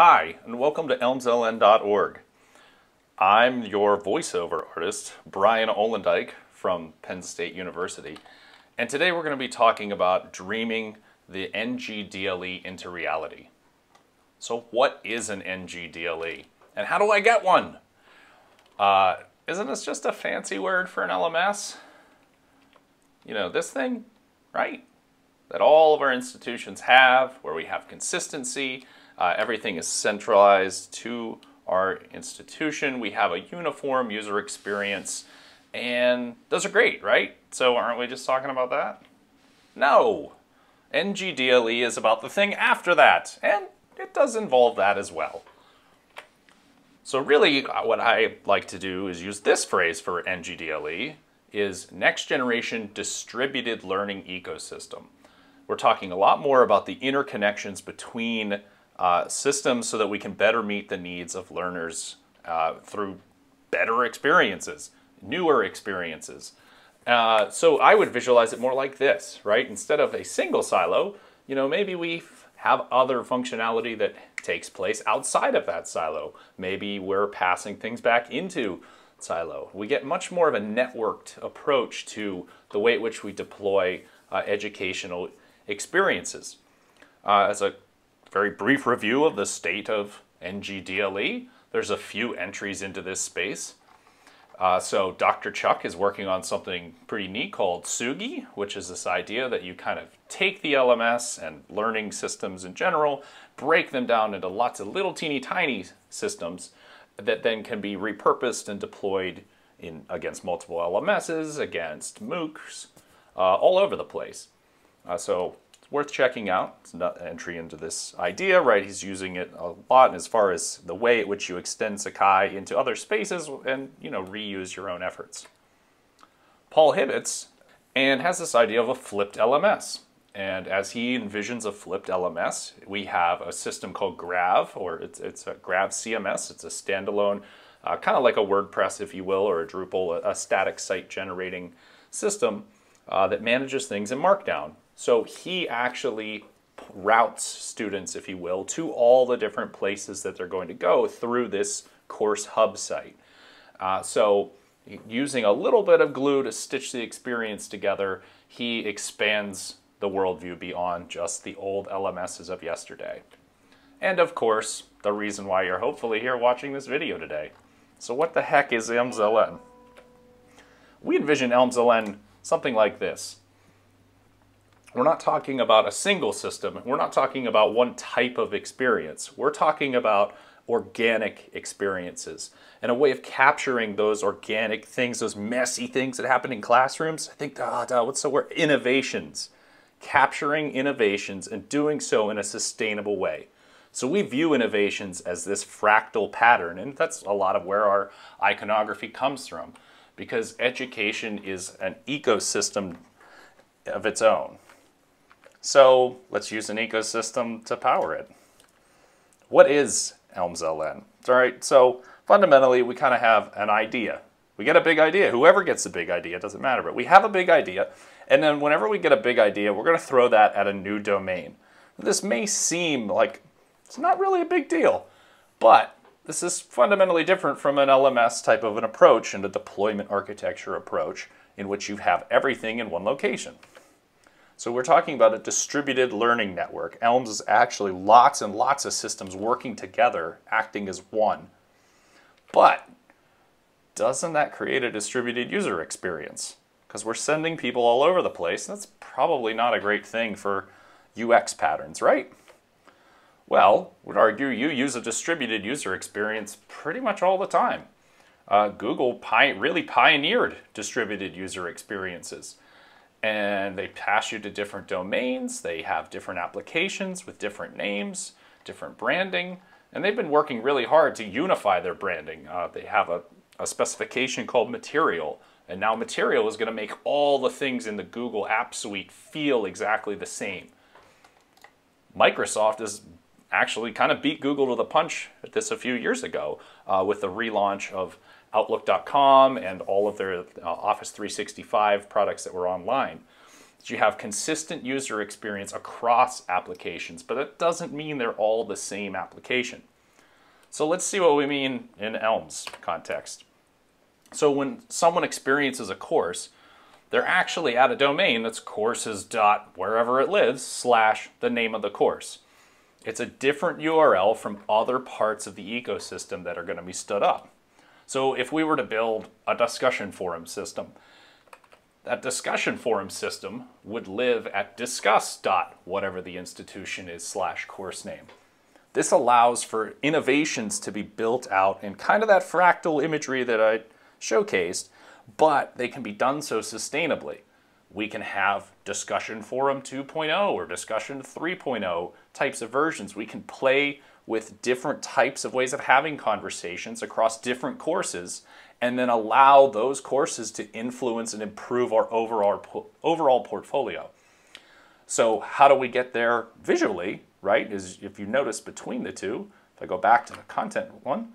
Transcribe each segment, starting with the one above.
Hi, and welcome to elmsln.org. I'm your voiceover artist, Bryan Ollendyke from Penn State University, and today we're going to be talking about dreaming the NGDLE into reality. So what is an NGDLE, and how do I get one? Uh, isn't this just a fancy word for an LMS? You know, this thing, right? That all of our institutions have, where we have consistency, uh, everything is centralized to our institution. We have a uniform user experience, and those are great, right? So aren't we just talking about that? No. NGDLE is about the thing after that, and it does involve that as well. So really uh, what I like to do is use this phrase for NGDLE is next generation distributed learning ecosystem. We're talking a lot more about the interconnections between uh, systems so that we can better meet the needs of learners uh, through better experiences, newer experiences. Uh, so I would visualize it more like this, right? Instead of a single silo, you know, maybe we have other functionality that takes place outside of that silo. Maybe we're passing things back into silo. We get much more of a networked approach to the way at which we deploy uh, educational experiences. Uh, as a very brief review of the state of NGDLE. There's a few entries into this space. Uh, so Dr. Chuck is working on something pretty neat called Tsugi, which is this idea that you kind of take the LMS and learning systems in general, break them down into lots of little teeny tiny systems that then can be repurposed and deployed in against multiple LMSs, against MOOCs, uh, all over the place. Uh, so worth checking out. It's an entry into this idea, right? He's using it a lot as far as the way at which you extend Sakai into other spaces and, you know, reuse your own efforts. Paul Hibbitts and has this idea of a flipped LMS. And as he envisions a flipped LMS, we have a system called Grav, or it's, it's a Grav CMS. It's a standalone, uh, kind of like a WordPress, if you will, or a Drupal, a, a static site generating system uh, that manages things in Markdown. So he actually routes students, if you will, to all the different places that they're going to go through this course hub site. Uh, so using a little bit of glue to stitch the experience together, he expands the worldview beyond just the old LMSs of yesterday. And of course, the reason why you're hopefully here watching this video today. So what the heck is ELMS-LN? We envision ELMS-LN something like this. We're not talking about a single system. We're not talking about one type of experience. We're talking about organic experiences and a way of capturing those organic things, those messy things that happen in classrooms. I think, uh, what's the word? Innovations. Capturing innovations and doing so in a sustainable way. So we view innovations as this fractal pattern, and that's a lot of where our iconography comes from, because education is an ecosystem of its own. So let's use an ecosystem to power it. What is ELMS-LN? All right, so fundamentally we kind of have an idea. We get a big idea. Whoever gets a big idea, doesn't matter, but we have a big idea. And then whenever we get a big idea, we're going to throw that at a new domain. This may seem like it's not really a big deal, but this is fundamentally different from an LMS type of an approach and a deployment architecture approach in which you have everything in one location. So we're talking about a distributed learning network. ELMS is actually lots and lots of systems working together, acting as one. But doesn't that create a distributed user experience? Because we're sending people all over the place. That's probably not a great thing for UX patterns, right? Well, would argue you use a distributed user experience pretty much all the time. Uh, Google really pioneered distributed user experiences and they pass you to different domains. They have different applications with different names, different branding, and they've been working really hard to unify their branding. Uh, they have a, a specification called Material, and now Material is going to make all the things in the Google App Suite feel exactly the same. Microsoft has actually kind of beat Google to the punch at this a few years ago uh, with the relaunch of Outlook.com and all of their uh, Office 365 products that were online. that you have consistent user experience across applications, but that doesn't mean they're all the same application. So let's see what we mean in Elm's context. So when someone experiences a course, they're actually at a domain that's courses dot wherever it lives slash the name of the course. It's a different URL from other parts of the ecosystem that are going to be stood up. So if we were to build a discussion forum system, that discussion forum system would live at discuss dot whatever the institution is slash course name. This allows for innovations to be built out in kind of that fractal imagery that I showcased, but they can be done so sustainably. We can have discussion forum 2.0 or discussion 3.0 types of versions. We can play with different types of ways of having conversations across different courses and then allow those courses to influence and improve our overall, overall portfolio. So how do we get there visually, right? Is if you notice between the two, if I go back to the content one,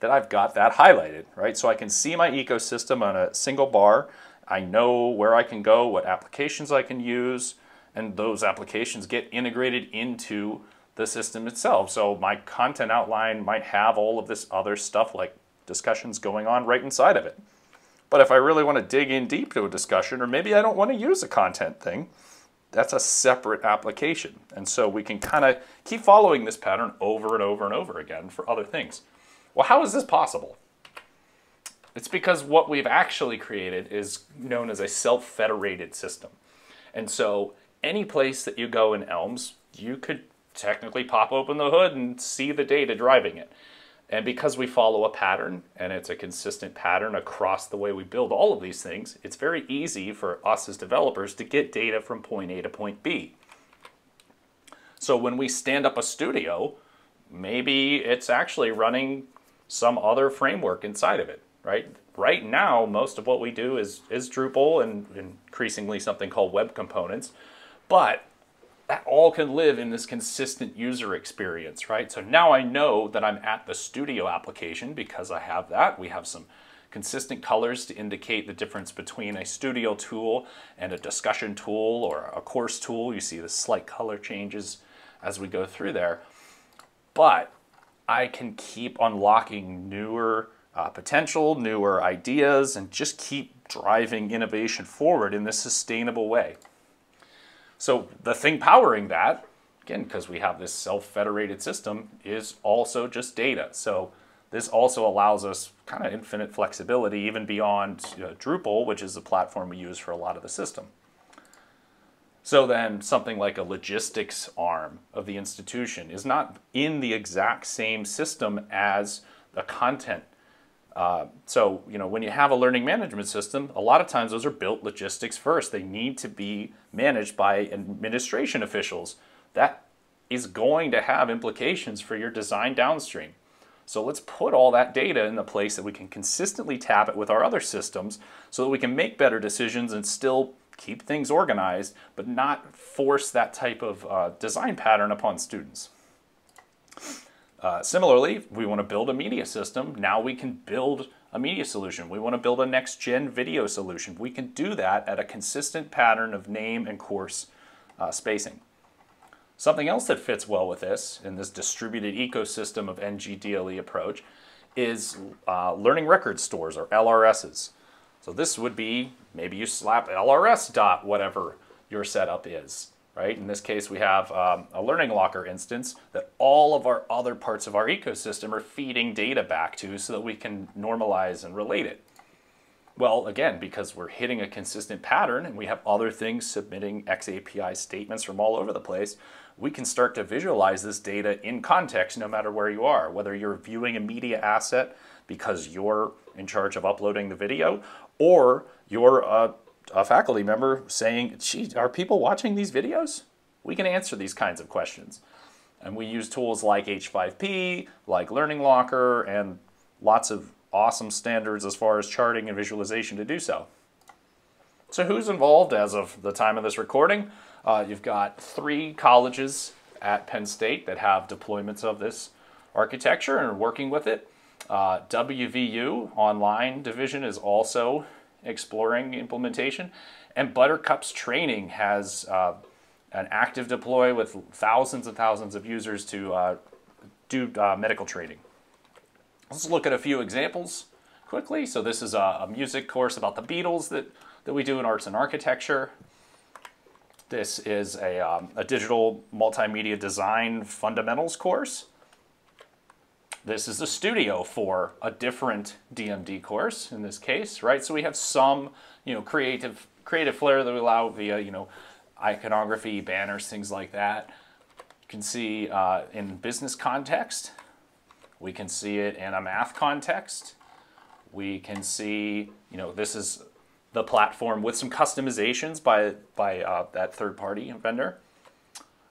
that I've got that highlighted, right? So I can see my ecosystem on a single bar. I know where I can go, what applications I can use, and those applications get integrated into the system itself. So my content outline might have all of this other stuff like discussions going on right inside of it. But if I really want to dig in deep to a discussion, or maybe I don't want to use a content thing, that's a separate application. And so we can kind of keep following this pattern over and over and over again for other things. Well, how is this possible? It's because what we've actually created is known as a self-federated system. And so any place that you go in Elms, you could technically pop open the hood and see the data driving it. And because we follow a pattern, and it's a consistent pattern across the way we build all of these things, it's very easy for us as developers to get data from point A to point B. So when we stand up a studio, maybe it's actually running some other framework inside of it, right? Right now, most of what we do is, is Drupal and increasingly something called web components. But that all can live in this consistent user experience, right? So now I know that I'm at the studio application because I have that. We have some consistent colors to indicate the difference between a studio tool and a discussion tool or a course tool. You see the slight color changes as we go through there. But I can keep unlocking newer uh, potential, newer ideas, and just keep driving innovation forward in this sustainable way. So the thing powering that, again, because we have this self-federated system, is also just data. So this also allows us kind of infinite flexibility even beyond you know, Drupal, which is the platform we use for a lot of the system. So then something like a logistics arm of the institution is not in the exact same system as the content uh, so, you know, when you have a learning management system, a lot of times those are built logistics first. They need to be managed by administration officials. That is going to have implications for your design downstream. So let's put all that data in the place that we can consistently tap it with our other systems so that we can make better decisions and still keep things organized, but not force that type of uh, design pattern upon students. Uh, similarly, we want to build a media system. Now we can build a media solution. We want to build a next gen video solution. We can do that at a consistent pattern of name and course uh, spacing. Something else that fits well with this in this distributed ecosystem of NGDLE approach is uh, learning record stores or LRSs. So this would be maybe you slap LRS dot whatever your setup is right? In this case, we have um, a learning locker instance that all of our other parts of our ecosystem are feeding data back to so that we can normalize and relate it. Well, again, because we're hitting a consistent pattern and we have other things submitting XAPI statements from all over the place, we can start to visualize this data in context no matter where you are, whether you're viewing a media asset because you're in charge of uploading the video, or you're a a faculty member saying, gee, are people watching these videos? We can answer these kinds of questions. And we use tools like H5P, like Learning Locker, and lots of awesome standards as far as charting and visualization to do so. So who's involved as of the time of this recording? Uh, you've got three colleges at Penn State that have deployments of this architecture and are working with it. Uh, WVU online division is also exploring implementation. And Buttercup's training has uh, an active deploy with thousands and thousands of users to uh, do uh, medical training. Let's look at a few examples quickly. So this is a, a music course about the Beatles that, that we do in arts and architecture. This is a, um, a digital multimedia design fundamentals course. This is a studio for a different DMD course in this case, right? So we have some, you know, creative creative flair that we allow via, you know, iconography, banners, things like that. You can see uh, in business context. We can see it in a math context. We can see, you know, this is the platform with some customizations by, by uh, that third-party vendor.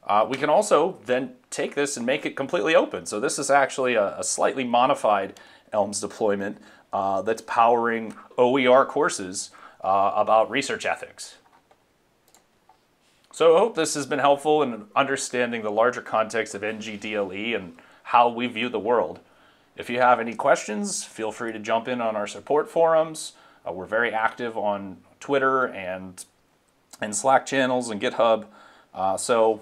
Uh, we can also then take this and make it completely open. So this is actually a, a slightly modified Elms deployment uh, that's powering OER courses uh, about research ethics. So I hope this has been helpful in understanding the larger context of NGDLE and how we view the world. If you have any questions, feel free to jump in on our support forums. Uh, we're very active on Twitter and, and Slack channels and GitHub. Uh, so